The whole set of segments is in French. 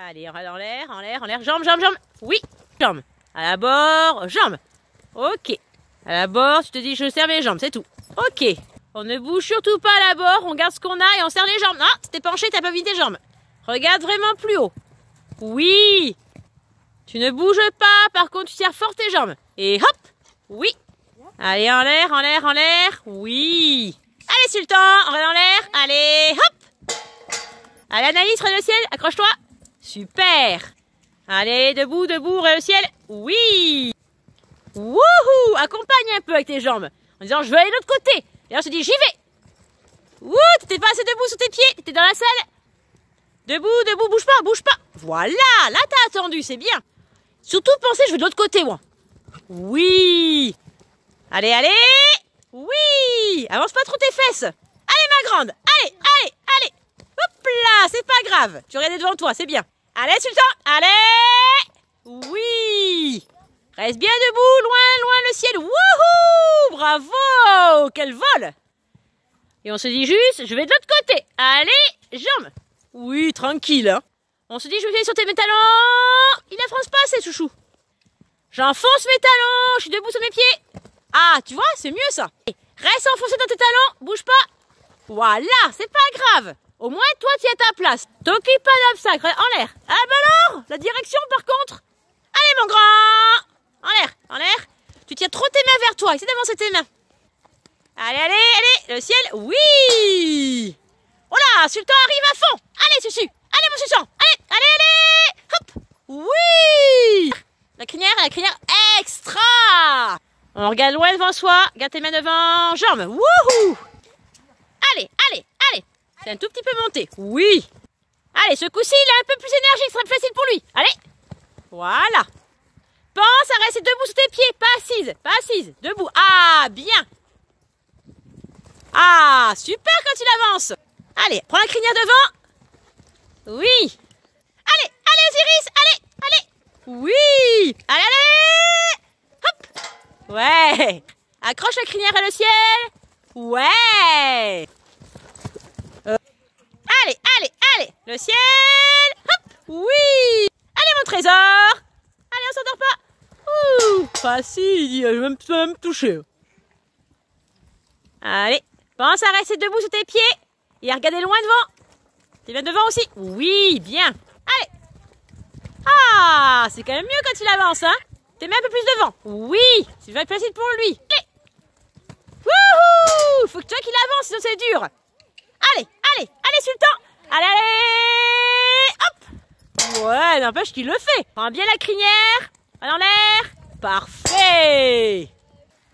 Allez, dans l'air, en l'air, en l'air. Jambes, jambes, jambes. Oui, jambes. À la bord, jambes. Ok. À la bord, tu te dis je serre mes jambes, c'est tout. Ok. On ne bouge surtout pas à la bord, on garde ce qu'on a et on serre les jambes. Non, t'es penché, t'as pas mis tes jambes. Regarde vraiment plus haut. Oui. Tu ne bouges pas, par contre tu serres fort tes jambes. Et hop. Oui. Allez, en l'air, en l'air, en l'air. Oui. Allez, Sultan, dans l'air. Allez, hop. Allez, Anaïs, le ciel, accroche-toi. Super Allez, debout, debout, le ciel. Oui Wouhou Accompagne un peu avec tes jambes. En disant, je veux aller de l'autre côté. Et là, se dit, j'y vais. Wouh T'étais pas assez debout sur tes pieds. T'étais dans la salle. Debout, debout, bouge pas, bouge pas. Voilà Là, t'as attendu, c'est bien. Surtout, pensez, je vais de l'autre côté, moi. Oui Allez, allez Oui Avance pas trop tes fesses. Allez, ma grande. Allez, allez, allez. Hop là, c'est pas grave. Tu regardes devant toi, c'est bien. Allez, Sultan Allez Oui Reste bien debout, loin, loin le ciel. Wouhou Bravo Quel vol Et on se dit juste, je vais de l'autre côté. Allez, jambes Oui, tranquille. Hein. On se dit, je vais sur tes talons. Il avance pas, c'est chouchou. J'enfonce mes talons, je suis debout sur mes pieds. Ah, tu vois, c'est mieux ça. Reste enfoncé dans tes talons, bouge pas. Voilà, c'est pas grave. Au moins, toi, tu es à ta place. T'occupes pas d'obstacle. En l'air. Ah bah alors La direction, par contre Allez, mon grand En l'air, en l'air. Tu tiens trop tes mains vers toi. Essaie d'avancer tes mains. Allez, allez, allez. Le ciel, oui Oh là, Sultan arrive à fond. Allez, Susu. Allez, mon Sultan. Allez, allez, allez. Hop. Oui La crinière, la crinière extra On regarde loin devant soi. Garde tes mains devant. Jambes. Wouhou un tout petit peu monté. Oui. Allez, ce coup-ci, il est un peu plus énergique, ce sera plus facile pour lui. Allez. Voilà. Pense à rester debout sur tes pieds, pas assise, pas assise, debout. Ah, bien. Ah, super quand il avance. Allez, prends la crinière devant. Oui. Allez, allez Osiris, allez, allez. Oui. Allez, allez. Hop. Ouais. Accroche la crinière à le ciel. Ouais. Allez, allez, allez Le ciel Hop Oui Allez, mon trésor Allez, on s'endort pas Ouh Facile, je vais même, me toucher. Allez, pense à rester debout sur tes pieds et à regarder loin devant. T'es bien devant aussi? Oui, bien. Allez Ah C'est quand même mieux quand il avance, hein T'es même un peu plus devant. Oui C'est plus facile pour lui. Allez Wouhou Faut que toi qu'il avance, sinon c'est dur. Allez, allez, allez, Sultan Allez, allez Hop Ouais, n'empêche qu'il le fait. Prends bien la crinière. Dans l'air. Parfait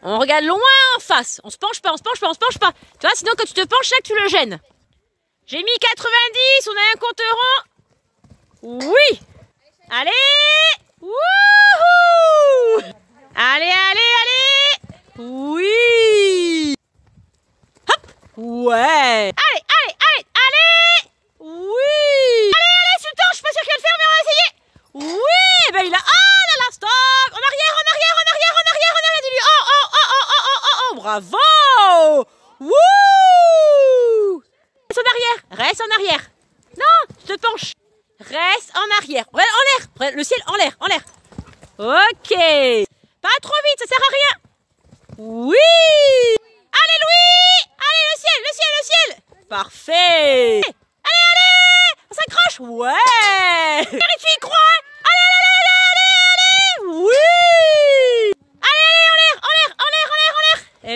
On regarde loin en face. On se penche pas, on se penche pas, on se penche pas. Tu vois, sinon quand tu te penches, là, tu le gênes. J'ai mis 90, on a un compteur Oui Allez Wouhou Allez, allez, allez Oui Hop Ouais Allez, allez, allez, allez Oui Allez, allez, Sultan, je suis pas sûr qu'il va le faire, mais on va essayer Oui Ben il a... Oh là là, stop En arrière, en arrière, en arrière, en arrière, en arrière dis-lui Oh, oh, oh, oh, oh, oh, oh, oh Bravo! Wouh! Reste en arrière, reste en arrière. Non, tu te penches Reste en arrière. En l'air Le ciel en l'air, en l'air. Ok. Pas trop vite, ça sert à rien. Oui. Allez Louis Allez le ciel, le ciel, le ciel. Parfait. Allez, allez. On s'accroche. Ouais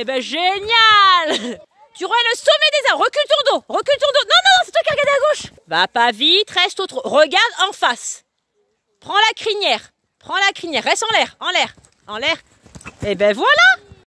Eh ben génial Tu aurais le sommet des arbres, recule ton dos, recule ton dos. Non, non, non, c'est toi qui regardes à gauche. Va pas vite, reste autre... Regarde en face. Prends la crinière Prends la crinière, reste en l'air, en l'air, en l'air. Et ben voilà